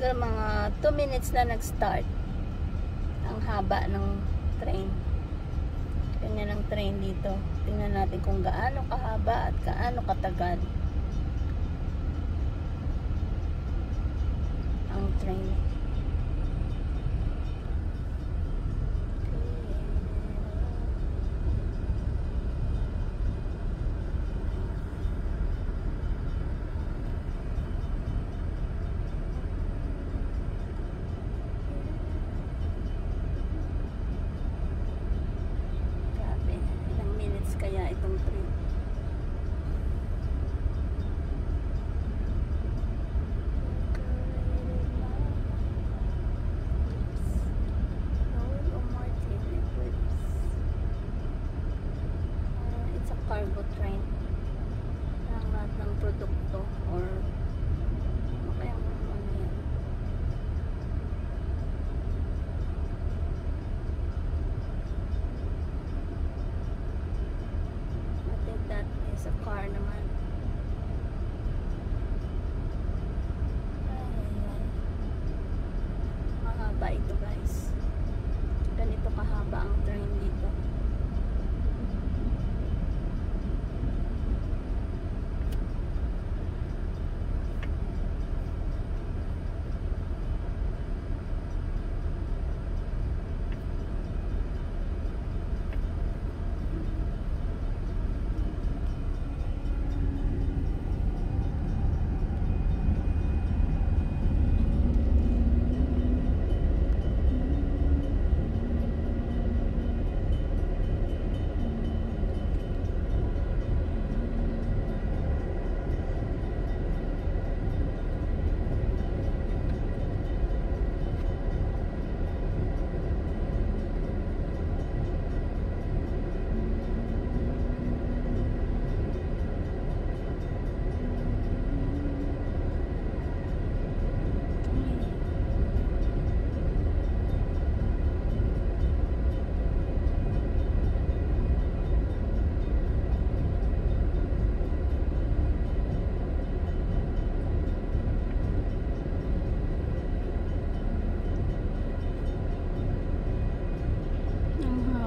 Siguro mga 2 minutes na nag-start. Ang haba ng train. Ganyan ang train dito. Tingnan natin kung gaano kahaba at gaano katagal. Ang train. Grabe. Ilang minutes kaya itong train? Uh, It's a cargo train. Ang lahat ng produkto or ano kaya ano yan? I think car naman. Ay, ay, ay. Mahaba ito guys. Ganito kahaba ang train dito.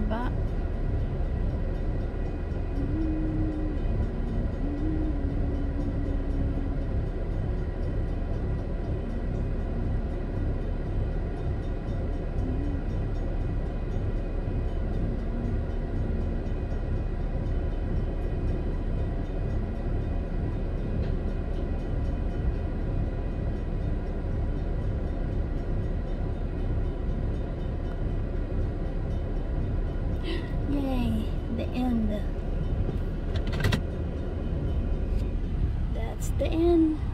Ang haba. The end.